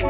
How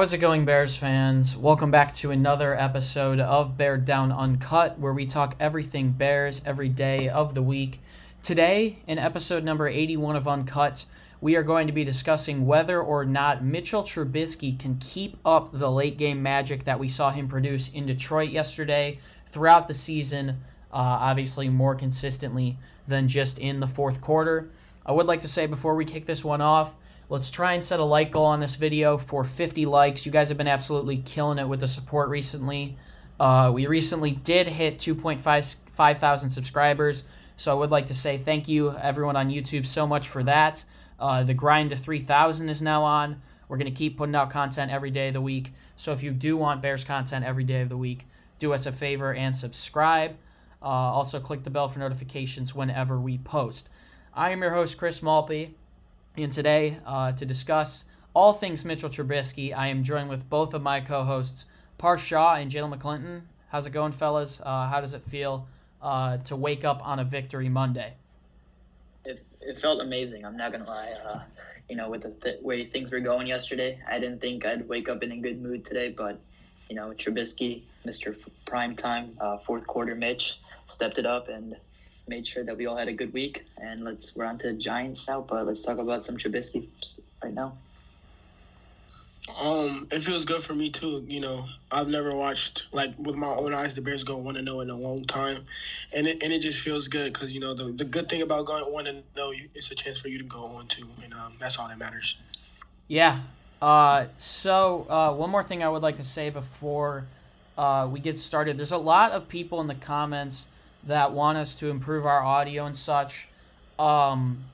is it going, Bears fans? Welcome back to another episode of Beared Down Uncut, where we talk everything Bears every day of the week. Today, in episode number 81 of Uncut, we are going to be discussing whether or not Mitchell Trubisky can keep up the late game magic that we saw him produce in Detroit yesterday throughout the season, obviously more consistently than just in the fourth quarter. I would like to say before we kick this one off, Let's try and set a like goal on this video for 50 likes. You guys have been absolutely killing it with the support recently. Uh, we recently did hit 2.5 thousand subscribers, so I would like to say thank you, everyone on YouTube, so much for that. Uh, the grind to 3,000 is now on. We're going to keep putting out content every day of the week. So if you do want Bears content every day of the week, do us a favor and subscribe. Uh, also, click the bell for notifications whenever we post. I am your host, Chris Malpe. And today, uh, to discuss all things Mitchell Trubisky, I am joined with both of my co hosts, Parth Shaw and Jaylen McClinton. How's it going, fellas? Uh, how does it feel uh, to wake up on a victory Monday? It, it felt amazing. I'm not going to lie. Uh, you know, with the th- way things were going yesterday, I didn't think I'd wake up in a good mood today, but, you know, Trubisky, Mr. Prime Time, uh, fourth quarter Mitch, stepped it up and made sure that we all had a good week. And let's we're on to Giants now, but let's talk about some Trubisky right now. Um, it feels good for me too. You know, I've never watched like with my own eyes the Bears go one to zero in a long time, and it and it just feels good because you know the the good thing about going one and zero, it's a chance for you to go on two, and um, that's all that matters. Yeah. Uh, so uh, one more thing I would like to say before uh, we get started. There's a lot of people in the comments that want us to improve our audio and such. Um,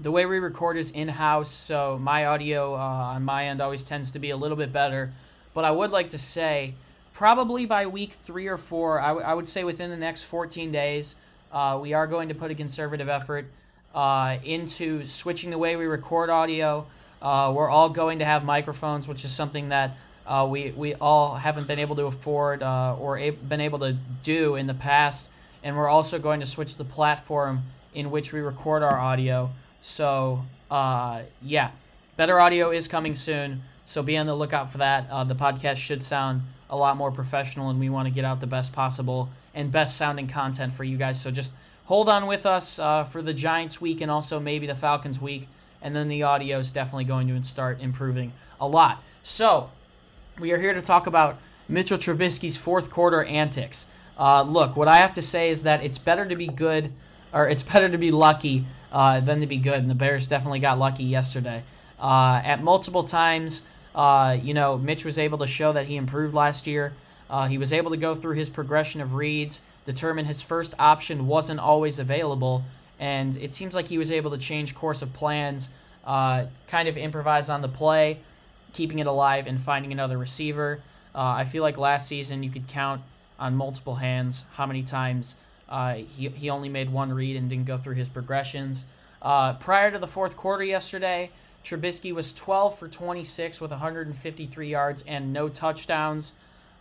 the way we record is in house, so my audio uh, on my end always tends to be a little bit better. But I would like to say, probably by week three or four, I, would say within the next 14 days, uh, we are going to put a conservative effort uh, into switching the way we record audio. Uh, we're all going to have microphones, which is something that uh, we, we all haven't been able to afford uh, or been able to do in the past and we're also going to switch the platform in which we record our audio. So, uh, yeah, better audio is coming soon. So be on the lookout for that. Uh, the podcast should sound a lot more professional, and we want to get out the best possible and best sounding content for you guys. So just hold on with us uh, for the Giants week and also maybe the Falcons week, and then the audio is definitely going to start improving a lot. So we are here to talk about Mitchell Trubisky's fourth quarter antics. Uh, look, what I have to say is that it's better to be good, or it's better to be lucky uh, than to be good. And the Bears definitely got lucky yesterday. Uh, at multiple times, uh, you know, Mitch was able to show that he improved last year. Uh, he was able to go through his progression of reads, determine his first option wasn't always available, and it seems like he was able to change course of plans, uh, kind of improvise on the play, keeping it alive, and finding another receiver. I feel like last season you could count on multiple hands, how many times uh, he, he only made one read and didn't go through his progressions. Uh, prior to the fourth quarter yesterday, Trubisky was 12 for 26 with 153 yards and no touchdowns.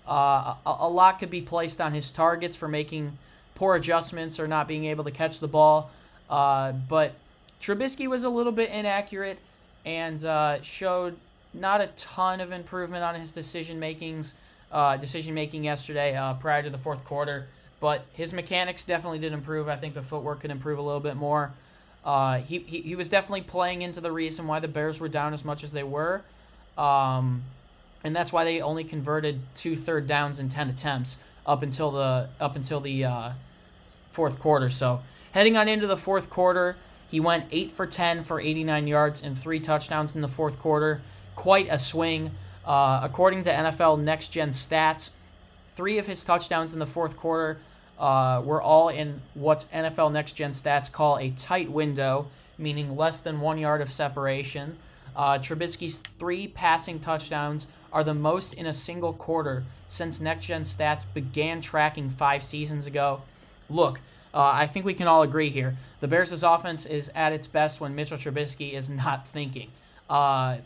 Uh, a, a, lot could be placed on his targets for making poor adjustments or not being able to catch the ball. Uh, but Trubisky was a little bit inaccurate and uh, showed not a ton of improvement on his decision makings uh, decision making yesterday uh, prior to the fourth quarter. But his mechanics definitely did improve. I think the footwork could improve a little bit more. Uh, he, he, he was definitely playing into the reason why the Bears were down as much as they were. Um, and that's why they only converted two third downs in 10 attempts up until the up until the uh, fourth quarter. So heading on into the fourth quarter, he went 8 for 10 for 89 yards and three touchdowns in the fourth quarter. Quite a swing. Uh, according to NFL Next Gen Stats, three of his touchdowns in the fourth quarter uh, were all in what NFL Next Gen Stats call a tight window, meaning less than one yard of separation. Uh, Trubisky's three passing touchdowns are the most in a single quarter since Next Gen Stats began tracking five seasons ago. Look, uh, I think we can all agree here. The Bears' offense is at its best when Mitchell Trubisky is not thinking. Uh,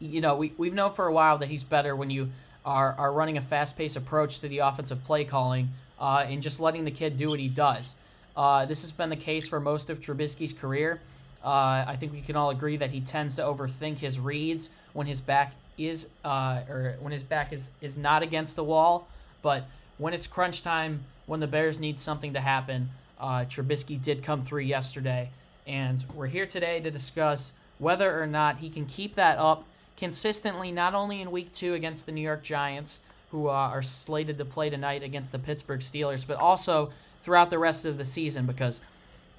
you know, we, we've known for a while that he's better when you are, are running a fast paced approach to the offensive play calling. Uh, and just letting the kid do what he does. Uh, this has been the case for most of Trubisky's career. Uh, I think we can all agree that he tends to overthink his reads when his back is uh, or when his back is is not against the wall. But when it's crunch time, when the Bears need something to happen, uh, Trubisky did come through yesterday, and we're here today to discuss whether or not he can keep that up consistently, not only in Week Two against the New York Giants, who uh, are slated to play tonight against the Pittsburgh Steelers, but also throughout the rest of the season. Because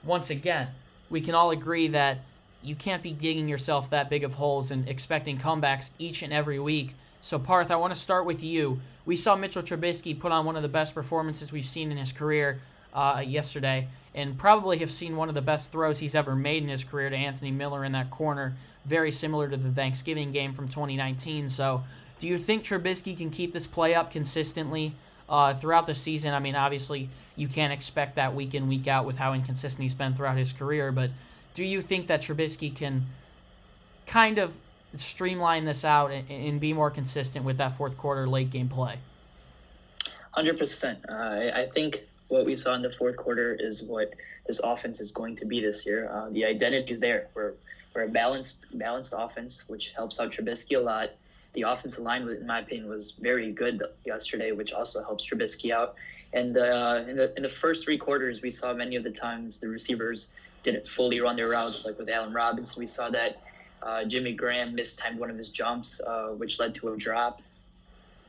once again, we can all agree that you can't be digging yourself that big of holes and expecting comebacks each and every week. So, Parth, I want to start with you. We saw Mitchell Trubisky put on one of the best performances we've seen in his career uh, yesterday, and probably have seen one of the best throws he's ever made in his career to Anthony Miller in that corner, very similar to the Thanksgiving game from 2019. So, do you think Trubisky can keep this play up consistently uh, throughout the season? I mean, obviously, you can't expect that week in, week out with how inconsistent he's been throughout his career, but do you think that Trubisky can kind of streamline this out and, and be more consistent with that fourth quarter late game play? 100%. Uh, I think what we saw in the fourth quarter is what this offense is going to be this year. Uh, the identity is there. We're, we're a balanced, balanced offense, which helps out Trubisky a lot. The offensive line, in my opinion, was very good yesterday, which also helps Trubisky out. And uh, in, the, in the first three quarters, we saw many of the times the receivers didn't fully run their routes, like with Allen Robinson. We saw that uh, Jimmy Graham mistimed one of his jumps, uh, which led to a drop.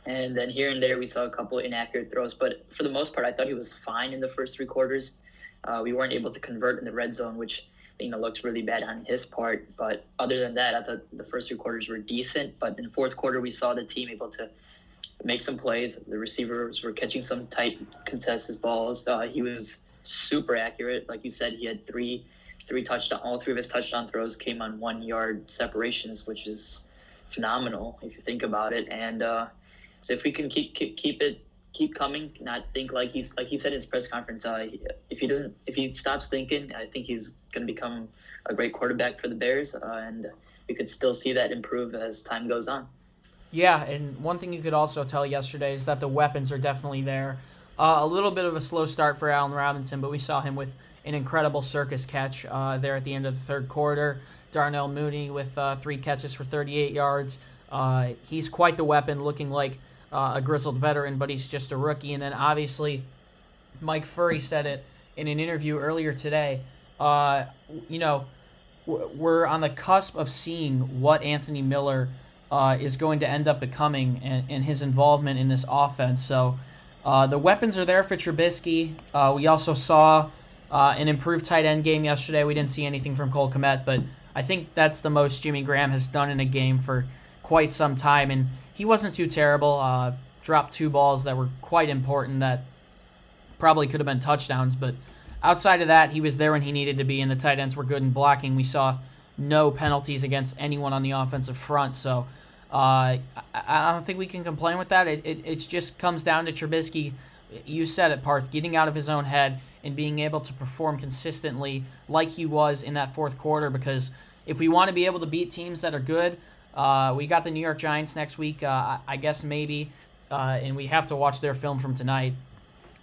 And then here and there, we saw a couple inaccurate throws. But for the most part, I thought he was fine in the first three quarters. Uh, we weren't able to convert in the red zone, which you know looked really bad on his part. But other than that, I thought the first three quarters were decent. But in the fourth quarter, we saw the team able to make some plays. The receivers were catching some tight contested balls. Uh, he was super accurate. Like you said, he had three three touchdown. All three of his touchdown throws came on one yard separations, which is phenomenal if you think about it. And uh, so if we can keep keep, keep it keep coming, not think like he's like he said in his press conference. Uh, if he doesn't, if he stops thinking, I think he's going to become a great quarterback for the Bears, uh, and we could still see that improve as time goes on. Yeah, and one thing you could also tell yesterday is that the weapons are definitely there. Uh, a little bit of a slow start for Allen Robinson, but we saw him with an incredible circus catch uh, there at the end of the third quarter. Darnell Mooney with uh, three catches for 38 yards. Uh, he's quite the weapon, looking like uh, a grizzled veteran, but he's just a rookie. And then obviously, Mike Furrey said it in an interview earlier today. Uh, you know, we're on the cusp of seeing what Anthony Miller is going to end up becoming and, and his involvement in this offense. So uh, the weapons are there for Trubisky. Uh, we also saw uh, an improved tight end game yesterday. We didn't see anything from Cole Kmet, but I think that's the most Jimmy Graham has done in a game for quite some time, and he wasn't too terrible. Uh, dropped two balls that were quite important that probably could have been touchdowns, but outside of that, he was there when he needed to be, and the tight ends were good in blocking. We saw no penalties against anyone on the offensive front, so uh, I, don't think we can complain with that. It, it, it just comes down to Trubisky. You said it, Parth, getting out of his own head and being able to perform consistently like he was in that fourth quarter. Because if we want to be able to beat teams that are good, uh, we got the New York Giants next week. Uh, I guess maybe, uh, and we have to watch their film from tonight.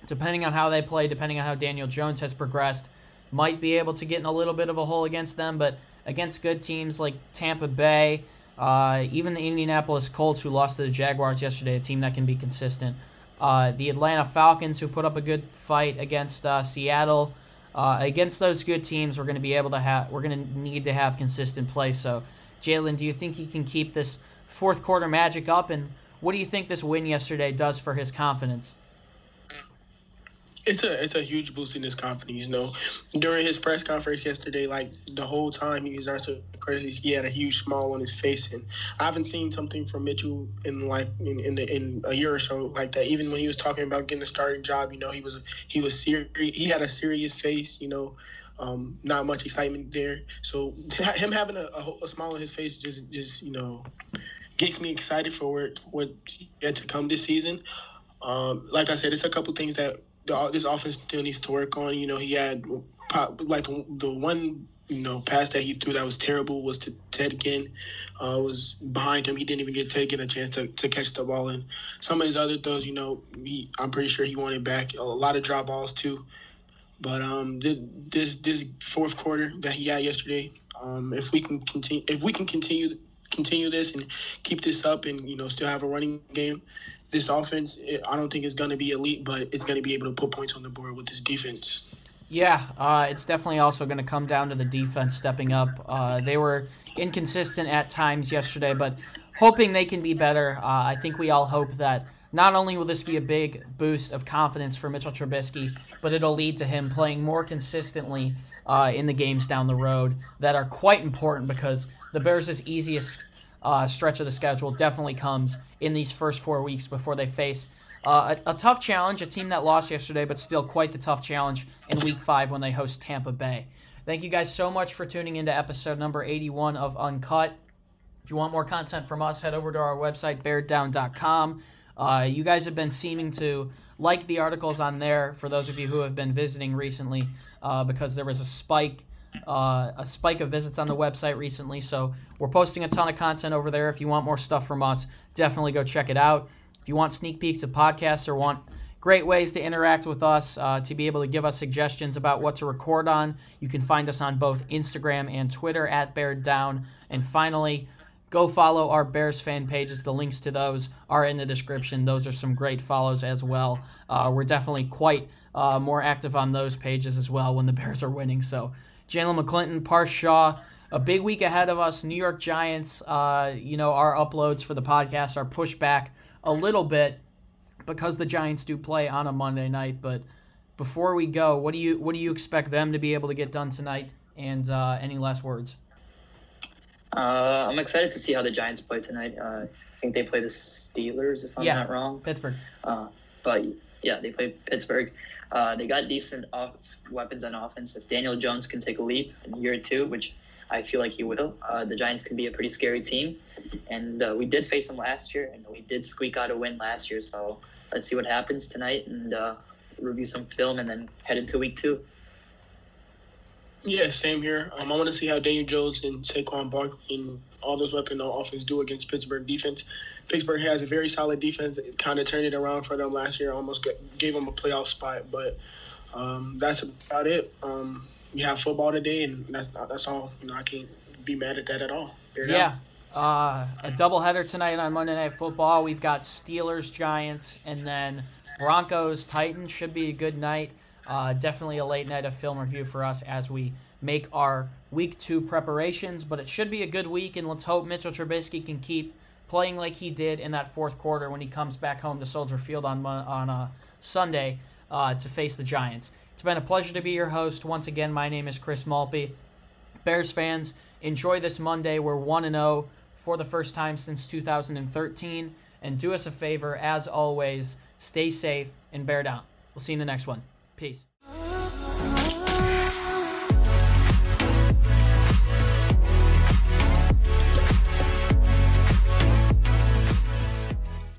Depending on how they play, depending on how Daniel Jones has progressed, might be able to get in a little bit of a hole against them. But against good teams like Tampa Bay, uh, even the Indianapolis Colts, who lost to the Jaguars yesterday, a team that can be consistent. Uh, the Atlanta Falcons, who put up a good fight against uh, Seattle. Against those good teams, we're going to be able to have. We're going to need to have consistent play. So, Jaylen, do you think he can keep this fourth quarter magic up? And what do you think this win yesterday does for his confidence? it's a it's a huge boost in his confidence. You know, during his press conference yesterday, like the whole time he was answering questions, he had a huge smile on his face, and I haven't seen something from Mitchell in like in in, the, in a year or so like that. Even when he was talking about getting a starting job, you know, he was he was serious. He had a serious face. You know. Um, not much excitement there. So him having a, a, a smile on his face just, just you know, gets me excited for what what's yet to come this season. Um, like I said, it's a couple things that the, this offense still needs to work on. You know, he had like the one you know pass that he threw that was terrible was to Ted Ginn. Uh, was behind him. He didn't even get taken a chance to, to catch the ball. And some of his other throws, you know, he, I'm pretty sure he wanted back. A lot of drop balls too. But um, this this fourth quarter that he had yesterday, um, if we can continue, if we can continue continue this and keep this up, and you know still have a running game, this offense, I don't think it's going to be elite, but it's going to be able to put points on the board with this defense. Yeah, uh, it's definitely also going to come down to the defense stepping up. Uh, they were inconsistent at times yesterday, but hoping they can be better. Uh, I think we all hope that not only will this be a big boost of confidence for Mitchell Trubisky, but it'll lead to him playing more consistently uh, in the games down the road that are quite important because the Bears' easiest uh, stretch of the schedule definitely comes in these first four weeks before they face uh, a, a, tough challenge, a team that lost yesterday, but still quite the tough challenge in week five when they host Tampa Bay. Thank you guys so much for tuning into episode number 81 of Uncut. If you want more content from us, head over to our website, beareddown.com. Uh, you guys have been seeming to like the articles on there for those of you who have been visiting recently uh, because there was a spike. Uh, a spike of visits on the website recently, so we're posting a ton of content over there. If you want more stuff from us, definitely go check it out. If you want sneak peeks of podcasts or want great ways to interact with us, uh, to be able to give us suggestions about what to record on, you can find us on both Instagram and Twitter at Beared Down. And finally, go follow our Bears fan pages. The links to those are in the description. Those are some great follows as well. Uh, we're definitely quite uh, more active on those pages as well when the Bears are winning. So, Jaylen McClinton, Parth Shaw, a big week ahead of us. New York Giants, uh, you know, our uploads for the podcast are pushed back a little bit because the Giants do play on a Monday night. But before we go, what do you what do you expect them to be able to get done tonight? And uh, any last words? Uh, I'm excited to see how the Giants play tonight. Uh, I think they play the Steelers, if I'm yeah, not wrong. Pittsburgh. Uh, but yeah, they play Pittsburgh. Uh, they got decent off weapons on offense. If Daniel Jones can take a leap in year two, which I feel like he will, uh, the Giants can be a pretty scary team and uh, we did face them last year, and we did squeak out a win last year. So let's see what happens tonight, and uh, review some film, and then head into week two. Yeah, same here. Um, I want to see how Daniel Jones and Saquon Barkley and all those weapons on offense do against Pittsburgh defense. Pittsburgh has a very solid defense. It kind of turned it around for them last year. Almost gave them a playoff spot, but um, that's about it. Um, we have football today, and that's that's all. You know, I can't be mad at that at all. yeah. Uh, a doubleheader tonight on Monday Night Football. We've got Steelers, Giants, and then Broncos, Titans. Should be a good night. Uh, definitely a late night of film review for us as we make our week two preparations. But it should be a good week, and let's hope Mitchell Trubisky can keep playing like he did in that fourth quarter when he comes back home to Soldier Field on on a uh, Sunday uh, to face the Giants. It's been a pleasure to be your host once again. My name is Chris Malpe. Bears fans, enjoy this Monday. We're one and zero oh for the first time since 2013. And do us a favor, as always, stay safe and bear down. We'll see you in the next one. Peace.